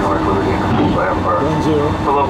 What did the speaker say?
North Liberty and Airport. 10.